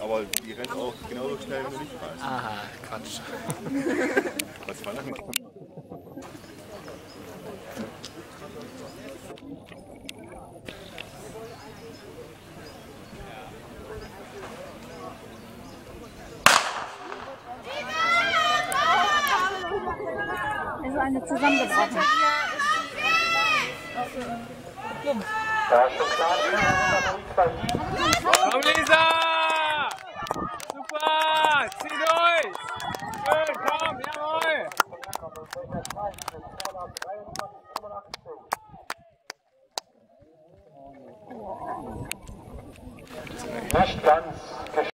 Aber die rennt auch genauso schnell, wenn du nicht weißt. Aha, Quatsch. Was verlangt? Also eine zusammengebrochen. Komm, Lisa! Super! Nicht ganz